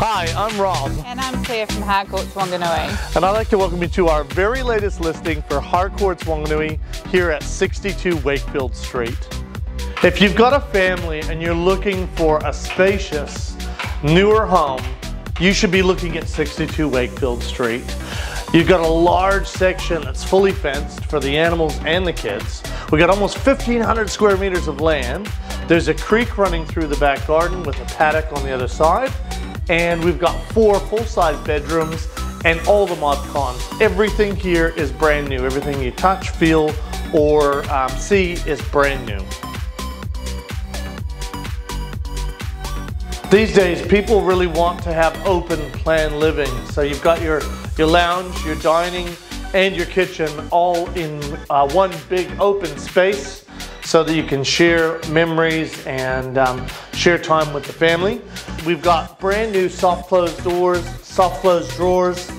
Hi, I'm Rob, And I'm Claire from Harcourts Wanganui. and I'd like to welcome you to our very latest listing for Harcourts Wanganui here at 62 Wakefield Street. If you've got a family and you're looking for a spacious, newer home, you should be looking at 62 Wakefield Street. You've got a large section that's fully fenced for the animals and the kids. We've got almost 1,500 square meters of land. There's a creek running through the back garden with a paddock on the other side. And we've got four full-size bedrooms and all the mod cons. Everything here is brand new. Everything you touch, feel, or um, see is brand new. These days, people really want to have open plan living. So you've got your, your lounge, your dining, and your kitchen all in uh, one big open space so that you can share memories and um, share time with the family. We've got brand new soft close doors, soft close drawers,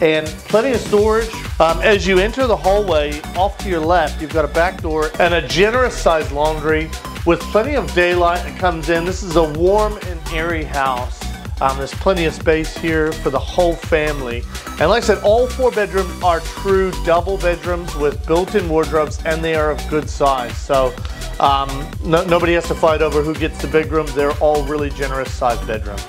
and plenty of storage. Um, as you enter the hallway, off to your left, you've got a back door and a generous sized laundry with plenty of daylight that comes in. This is a warm and airy house. Um, there's plenty of space here for the whole family. And like I said, all four bedrooms are true double bedrooms with built-in wardrobes and they are of good size. So um, no, nobody has to fight over who gets the big rooms. They're all really generous sized bedrooms.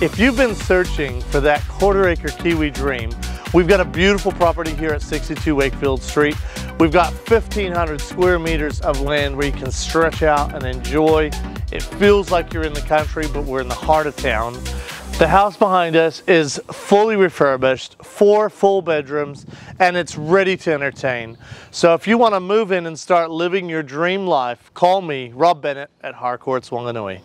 If you've been searching for that quarter acre Kiwi dream, we've got a beautiful property here at 62 Wakefield Street. We've got 1,500 square meters of land where you can stretch out and enjoy. It feels like you're in the country, but we're in the heart of town. The house behind us is fully refurbished, four full bedrooms, and it's ready to entertain. So if you want to move in and start living your dream life, call me, Rob Bennett at Harcourts Wanganui.